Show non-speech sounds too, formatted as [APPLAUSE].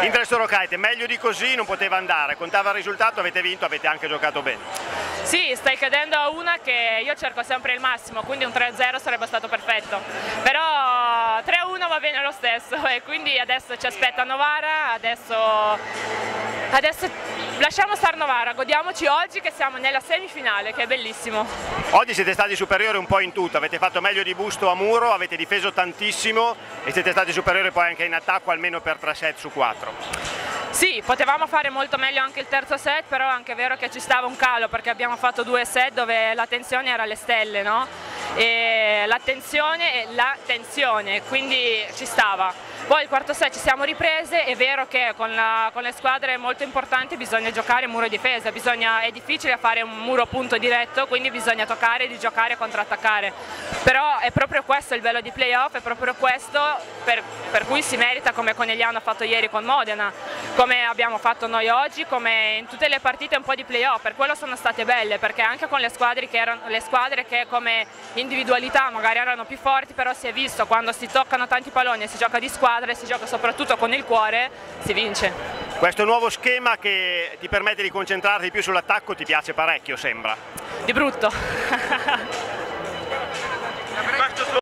Inter Sorocite, meglio di così non poteva andare, contava il risultato, avete vinto, avete anche giocato bene. Sì, stai cadendo a una che io cerco sempre il massimo, quindi un 3-0 sarebbe stato perfetto. Però 3-1 va bene lo stesso [LAUGHS] e quindi adesso ci aspetta Novara, adesso, adesso lasciamo stare Novara, godiamoci oggi che siamo nella semifinale, che è bellissimo. Oggi siete stati superiori un po' in tutto, avete fatto meglio di busto a muro, avete difeso tantissimo e siete stati superiori poi anche in attacco almeno per 3 set su 4. Sì, potevamo fare molto meglio anche il terzo set, però è anche vero che ci stava un calo perché abbiamo fatto due set dove la tensione era alle stelle, no? E la tensione e la tensione, quindi ci stava. Poi il quarto set ci siamo riprese, è vero che con, la, con le squadre molto importanti bisogna giocare muro e difesa, bisogna, è difficile fare un muro punto diretto, quindi bisogna toccare, di giocare e contrattaccare. Però è proprio questo il bello di playoff, è proprio questo per, per cui si merita come Conegliano ha fatto ieri con Modena, come abbiamo fatto noi oggi, come in tutte le partite un po' di playoff, per quello sono state belle, perché anche con le squadre che, erano, le squadre che come individualità magari erano più forti, però si è visto quando si toccano tanti palloni e si gioca di squadra e si gioca soprattutto con il cuore, si vince. Questo nuovo schema che ti permette di concentrarti più sull'attacco ti piace parecchio sembra? Di brutto. [LAUGHS]